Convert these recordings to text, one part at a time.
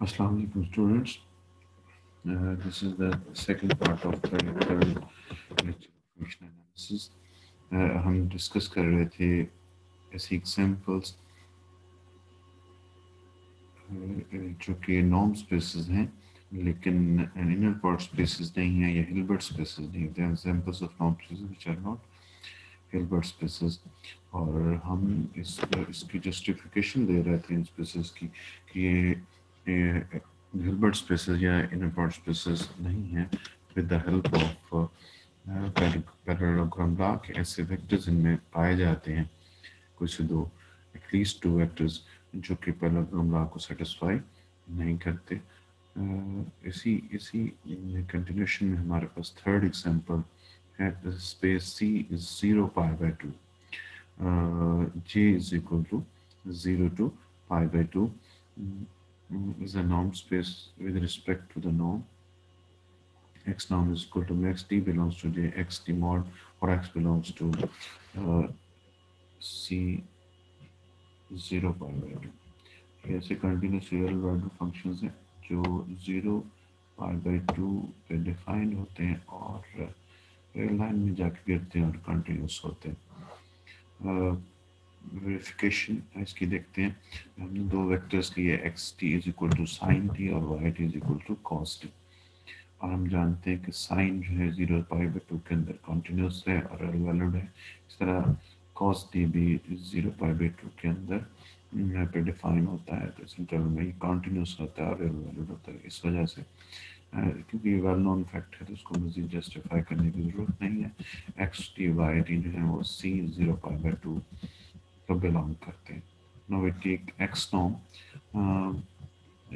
Uh, is the second part of the third lecture of function analysis. Uh, हम discuss कर रहे थे ऐसी एग्जांपल्स जो कि नॉर्म स्पेसेस हैं लेकिन इनर पार्ट स्पेसेस नहीं है या हिल्बर्ट स्पेसेस नहीं the examples of norm spaces which are not Hilbert spaces और हम इस इसकी जस्टिफिकेशन दे रहे थे इन स्पेसेस की कि ये हिल्बर्ट स्पेसेस या इनर स्पेसेस नहीं है with the help of parallelogram law के ऐसे वेक्टर्स इनमें पाए जाते हैं। कुछ दो एटलीस्ट टू वेक्टर्स जो कि पैरेललोग्राम लॉ को सेटिस्फाई नहीं करते। इसी इसी कंटिन्यूशन में हमारे पास थर्ड एग्जांपल है space C is zero pi by two j is equal to 0 to pi by 2 is a norm space with respect to the norm x norm is equal to x t belongs to j x t mod or x belongs to uh, c 0 pi by 2 ऐसे continuous real value functions हैं जो zero pi by two पे define होते हैं और real line में जाके गिरते हैं और कंटिन्यूस होते हैं वेरिफिकेशन इसकी देखते हैं। हमने दो वेक्टर्स लिए x t is equal to sine t और y t is equal to cos t और हम जानते हैं कि साइन जो है ज़ीरो पाई बाई टू के अंदर कॉन्टिन्यूस है और वैलिड है। इस तरह कॉस टी भी ज़ीरो पाई बाई टू के अंदर यहाँ पे डिफाइन होता है। तो इस इंटरवल में कॉन्टिन्यूस होता है और वैलिड होता है। इस वजह से क्योंकि ये वेल नोन फैक्ट है तो उसको मजीद जस्टिफाई करने की ज़रूरत नहीं है। एक्स टी वाई टी जो है, वो सी ज़ीरो पाई बाई टू को बिलोंग करते हैं। No we take x Nom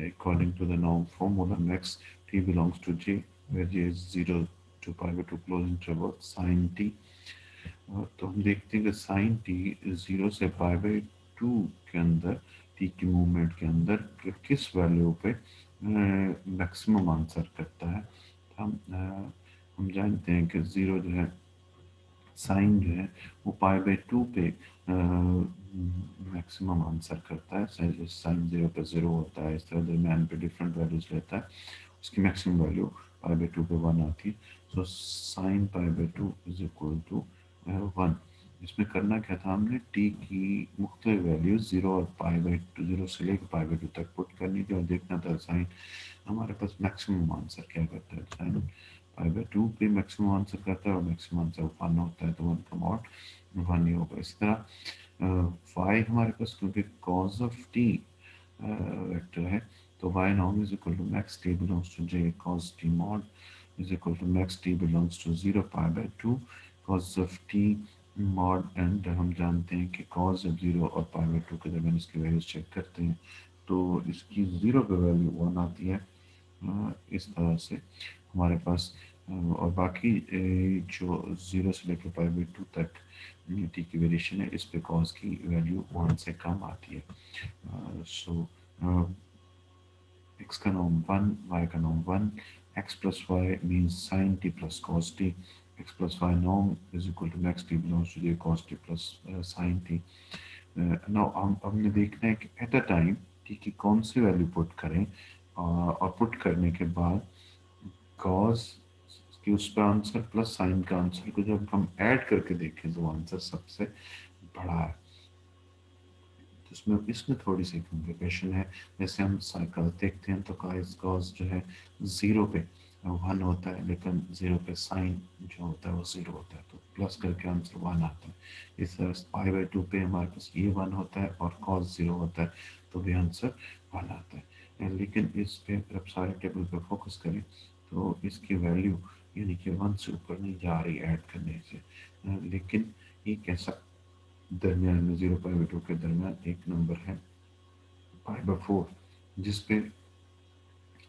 according to the Nom formula x t belongs to J where J is 0 to pi by 2 close interval sin t. Uh, तो हम देखते हैं कि sine T zero से पाई by to के अंदर T की movement के अंदर किस वैल्यू पे uh, मैक्सिमम आंसर करता है। तो हम uh, हम जानते हैं कि ज़ीरो जो है साइन जो है, वो पाई बाई टू पे मैक्सिमम आंसर करता है। साइन ज़ीरो पे ज़ीरो होता है, इस तरह दरमियान पे डिफरेंट वैल्यूज़ लेता है, उसकी maximum value pi by two पे वन आती है। So sine pi by two is equal to one इसमें करना क्या था हमने? टी की मुख्त वैल्यूज़ ज़ीरो और पाई बाई टू ज़ीरो से लेकर पाई बाई टू तक पुट करनी थी और देखना था साइन, हमारे पास मैक्सिमम आंसर क्या करता है साइन? बाई टू पे मैक्सिमम आंसर करता है और मैक्सिमम आंसर वन होता है तो वन का मॉड वन ही होगा। इस तरह वाई हमारे पास, क्योंकि कॉज ऑफ़ टी वेक्टर है तो y Nom is equal to max t belongs to J cause t mod is equal to max t belongs to zero pi by two cause of t mod and हम जानते हैं कि cause of zero और pi by two के दरमियान इसकी values check करते हैं तो इसकी ज़ीरो पे वैल्यू वन आती है इस तरह से हमारे पास और बाकी जो ज़ीरो से लेकर पाई बाई टू तक टी की वेरिएशन है, इस पे कॉज की वैल्यू वन से कम आती है। सो एक्स का नॉम वन वाई का नॉम one x plus Y means sign T plus cos T x plus Y नॉम is equal to max T belongs to cos T plus sign T now हम, हमने देखना है कि एट अ टाइम टी की कौन सी वैल्यू पुट करें और पुट करने के बाद कॉज कि उस पर आंसर प्लस साइन का आंसर को जब हम ऐड करके देखें तो आंसर सबसे बड़ा है। तो इसमें इसमें थोड़ी सी कॉम्प्लिकेशन है। जैसे हम साइकिल देखते हैं तो काइस कॉज जो है ज़ीरो पे वन होता है, लेकिन ज़ीरो पे साइन जो होता है वो ज़ीरो होता है। तो प्लस करके आंसर वन आता है। इस तरह पाई बाई टू पे हमारे पास ये वन होता है और कॉज ज़ीरो होता है तो भी आंसर वन आता है। लेकिन इस पे आप सारे टेबल पे फोकस करें तो इसकी वैल्यू यानी कि वन से ऊपर नहीं जा रही ऐड करने से। लेकिन एक ऐसा दरमियान में ज़ीरो पाई टू के दरमियान एक नंबर है। पाई बाई फोर जिसपे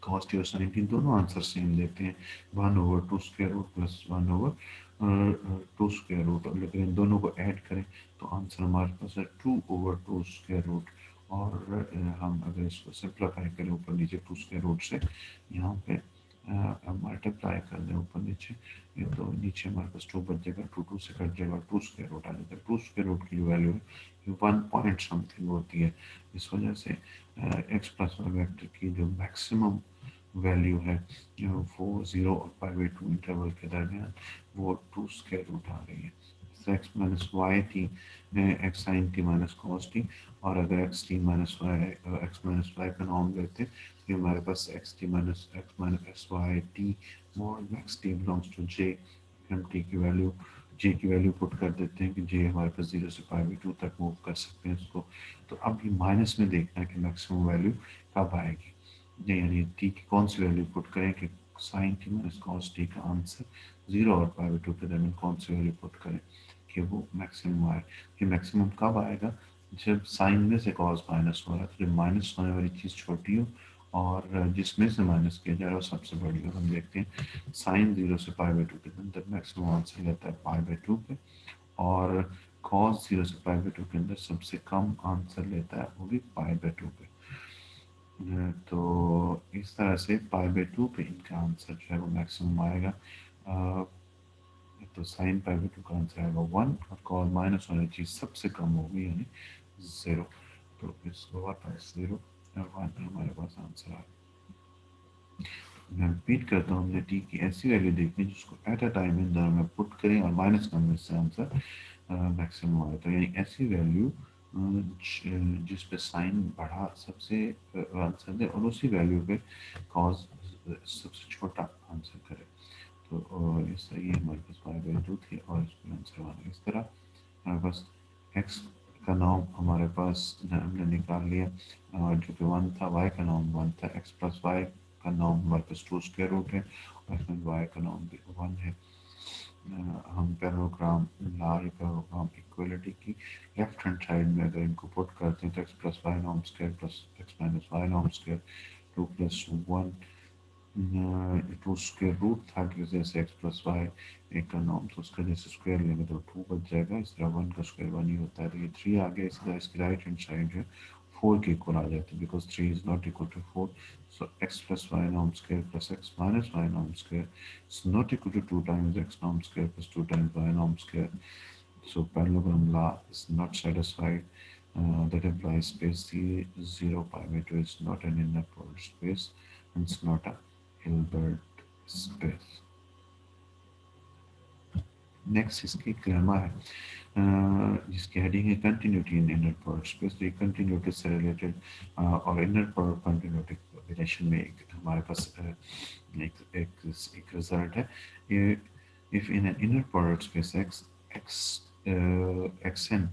कॉस्ट और साइनटीन दोनों आंसर सेम देते हैं। One over two square root plus one over two square root लेकिन इन दोनों को ऐड करें तो आंसर हमारे पास है two over two square root और हम अगर इसको सिंप्लीफाई करें ऊपर नीचे टू स्क्वायर रूट से, यहाँ पे मल्टीप्लाई कर दें ऊपर नीचे, ये तो नीचे हमारे पास टू बच जाएगा टू टू से कट जाएगा टू स्क्वायर रूट आ जाएगा टू स्क्वायर रूट की जो वैल्यू है, ये वन पॉइंट समथिंग होती है। इस वजह से एक्स प्लस वाई वेक्टर की जो मैक्सिमम वैल्यू है वो ज़ीरो और पाई बाई टू इंटरवल के दरमियान, वो टू स्केयर रूट आ रही है। एक्स माइनस वाई थी x sine t minus cos t और अगर x t minus y x minus y का नॉर्म लेते तो हमारे पास x t minus x minus x y t more x t belongs to J हम t की value जे की वैल्यू पुट कर देते हैं कि जे हमारे पास ज़ीरो से पाई बाई टू तक मूव कर सकते हैं उसको। तो अब ये माइनस में देखना है कि मैक्सिमम वैल्यू कब आएगी। यानी टी की कौन सी वैल्यू पुट करें कि sine t minus cos t का आंसर ज़ीरो और पाई बाई टू के दरमियान कौन सी वैल्यू पुट करें कि वो मैक्सिमम आए। ये मैक्सिमम कब आएगा? जब साइन में से कॉस माइनस हो रहा है तो जब माइनस होने वाली चीज़ छोटी हो और जिसमें से माइनस किया जा रहा है सबसे बड़ी हम देखते हैं साइन ज़ीरो से पाई बाई टू के अंदर मैक्सिमम आंसर लेता है पाई बाई टू पे, और कॉस ज़ीरो से पाई बाई टू के अंदर सबसे कम आंसर लेता है, वो भी पाई बाई टू पे। तो इस तरह से पाई बाई टू पे इनका आंसर जो है, वो मैक्सिमम आएगा। तो साइन पाई बाई टू का आंसर आएगा वन और कॉस माइनस वाली चीज़ सबसे कम होगी, यानी ज़ीरो तो इसको हमारे पास आंसर मैं रिपीट करता हूँ हमने टी की ऐसी वैल्यू देखनी जिसको एट अ टाइम इन दोनों में पुट करें और माइनस करने से आंसर मैक्सिमम आए तो यानी ऐसी वैल्यू जिस पे साइन बढ़ा सबसे आंसर दे और उसी वैल्यू पे कॉज सबसे छोटा आंसर करे। तो इस ये हमारे पास वाई बाई टू थी और इस पर आंसर आना इस तरह हमारे पास एक्स का नाम हमारे पास हमने निकाल लिया। और जो कि वन था वाई का नाम वन था एक्स प्लस वाई का नाम हमारे पास टू स्क्र रूट है और इसमें वाई का नाम भी वन है। हम पैरोग्राम लाल पैरोग्राम इक्वलिटी की लेफ़्ट हैंड साइड में अगर इनको पुट करते हैं तो एक्स प्लस वाई नॉम square plus x minus Y नॉम square two plus one two square root था कि जैसे एक्स प्लस वाई एक का नॉर्म तो उसका जैसे स्क्वायर लेंगे तो टू बच जाएगा इस तरह वन का स्क्वायर वन ही होता है तो ये थ्री आ गया इस तरह इसकी राइट हैंड साइड है फोर के इक्वल आ जाती है because three is not equal to four so x plus Y Nom square plus x minus Y Nom square is not equal to two times x Nom square plus two times Y Nom square so parallelogram law is not satisfied. Uh, that implies space C 0 pi by 2 is not an inner product space. And it's not a Hilbert space. Next इसकी ग्रामा है जिसकी heading है continuity in inner product space तो ये continuity से related और inner product continuity relation में एक हमारे पास एक एक एक रिज़ल्ट है ये if in an inner product space x x x n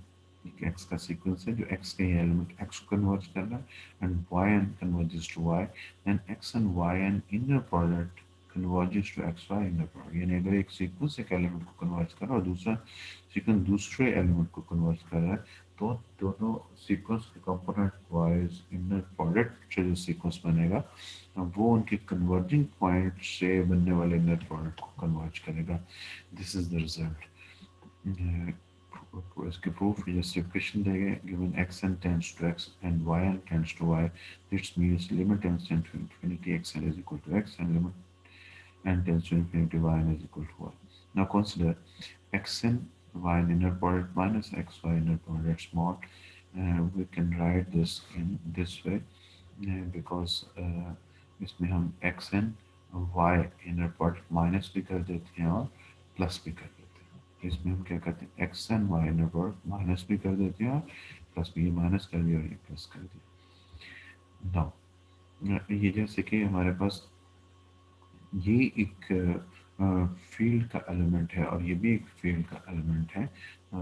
x का सीक्वेंस है, जो एक्स के एलिमेंट एक्स को कन्वर्ज कर रहा है and y n converges to y and x and y n inner product converges to x y in the product यानी अगर एक सीक्वेंस एक एलिमेंट को कन्वर्ज कर रहा है और दूसरा सीक्वेंस दूसरे एलिमेंट को कन्वर्ज कर रहा है तो दोनों सीक्वेंस के कंपोनेंट वाइज इनर प्रोडक्ट से जो सीक्वेंस बनेगा वो उनके कन्वर्जिंग पॉइंट से बनने वाले इनर प्रोडक्ट को कन्वर्ज करेगा. This is the result इसके प्रूफ जैसे क्वेश्चन देंगे given x n tends to x and y n tends to y this means limit n tends to infinity x n is equal to x and limit and tends to infinity yn is equal to y. Now consider xn y inner product minus xy inner product small. Uh, we can write this in this way uh, because uh, इसमें हम x n y inner product minus भी कर देते हैं और plus भी कर देते हैं इसमें हम क्या करते हैं? X n y product minus भी कर देते हैं प्लस भी माइनस कर दिया और ये प्लस कर दिया। नाउ ये जैसे कि हमारे पास ये एक फ़ील्ड का एलिमेंट है और ये भी एक फ़ील्ड का एलिमेंट है।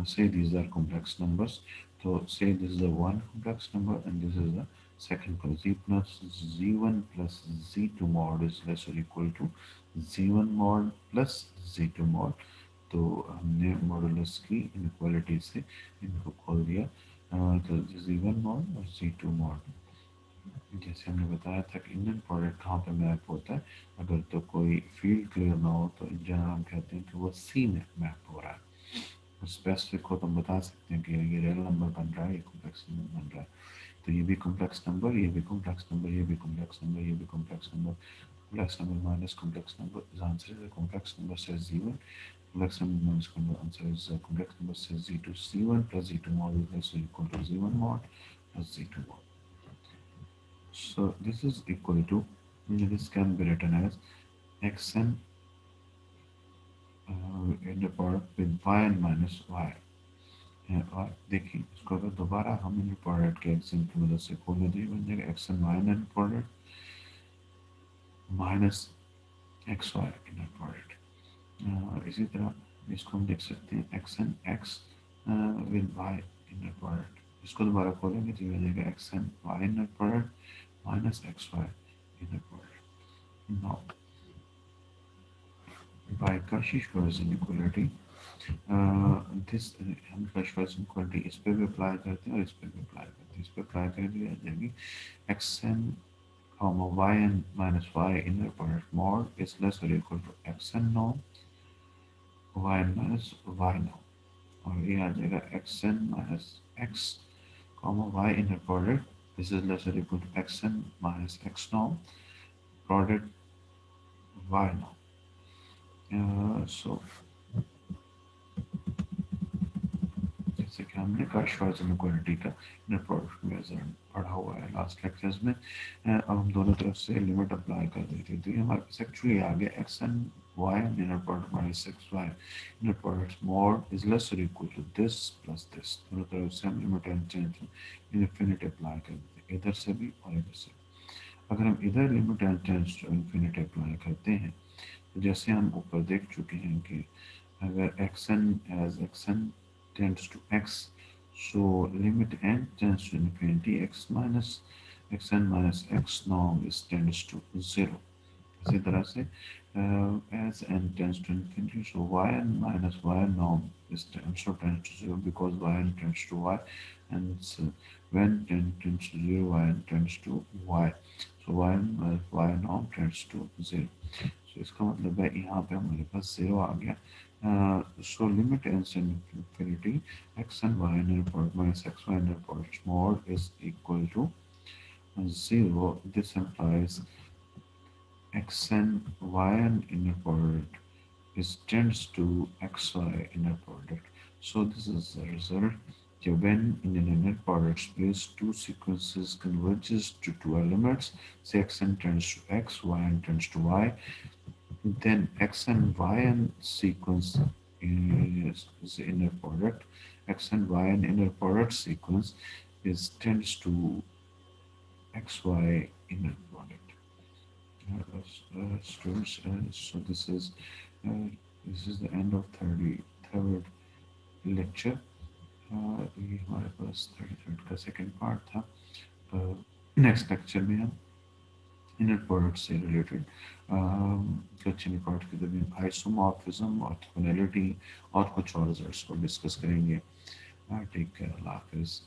से दीज आर कॉम्प्लेक्स नंबर्स तो से this is the one complex number and this is the second plus z plus z1 plus z2 mod is less or equal to z1 mod plus z2 mod. तो हमने modulus की inequality से इनको खोल दिया। तो z1 mod और z2 mod जैसे हमने बताया था कि इंडियन प्रोडक्ट कहाँ पे मैप होता है। अगर तो कोई फ़ील्ड क्लियर ना हो तो इन जनरल हम कहते हैं कि वो सी में मैप हो रहा है। स्पेसिफिक हो तो हम बता सकते हैं कि ये रियल नंबर बन रहा है, ये कॉम्प्लेक्स नंबर बन रहा है। तो ये भी कॉम्प्लेक्स नंबर ये भी कॉम्प्लेक्स नंबर ये भी कॉम्प्लेक्स नंबर ये भी complex number complex number minus complex number the answer is a complex number says z1 complex number minus complex answer is a complex number says z2 c1 plus z2 mod is less or equal to z1 mod plus z2 mod so this is equal to this can be written as xn uh, in the product with yn minus y और देखिए इसको अगर दोबारा हम इन product के action की मदद से खोलने दें बन जाएगा x n y in product minus x y in product इसी तरह इसको हम देख सकते हैं x n x with y in product इसको दोबारा खोलेंगे तो ये जाएगा x n y in product minus x y in product now by Cauchy-Schwarz inequality this हम कशवर्स इक्वलिटी इस पर भी अप्लाई करते हैं और इस पर भी अप्लाई करते हैं। इस पर अप्लाई कर दिया जाएगी x n comma yn minus y inner product. Mod is less or equal to xn norm yn minus y norm और ये आ जाएगा xn minus x comma y inner product this is less or equal to xn minus x norm product y norm uh, so जैसे कि हमने काशवाज inequality का inner product मेजर पढ़ा हुआ है लास्ट लेक्चर्स में। अब हम दोनों तरफ़ से लिमिट अप्लाई कर दी थी। तो ये हमारे पास एक्चुअली आ गया x and y inner product minus x y inner product more is less और equal to this plus this दोनों तरफ़ से हम limit and change infinite apply कर देते हैं इधर से भी और इधर से अगर हम इधर limit and change to infinite apply करते हैं तो जैसे हम ऊपर देख चुके हैं कि अगर x n as x n tends to x so limit n tends to infinity x minus xn minus x norm is tends to 0 इसी तरह से uh, as n tends to infinity so yn minus y norm is also tends to 0 because yn tends to y and so when n tends to 0 yn tends to y so yn minus y norm tends to 0 so इसका मतलब है यहाँ पे हमारे पास 0 आ गया Uh, so limit ends in infinity. X and y inner product minus x y inner product mod is equal to 0 this implies x and y and inner product is tends to xy inner product. So this is the result. When in an inner product space two sequences converges to two elements. Say x and tends to x y and tends to y then x and y and sequence is, is inner product x and y and inner product sequence is tends to xy inner product uh, uh, students uh, so this is uh, this is the end of 33rd lecture ये हमारे पास thirty third का second part था next lecture में हम inner products से related क्लचिंग part के दरमियान आइसोमॉर्फिज्म ऑर्थोगोनैलिटी और कुछ और रिजल्ट्स को डिस्कस करेंगे टेक केयर अल्लाह हाफिज़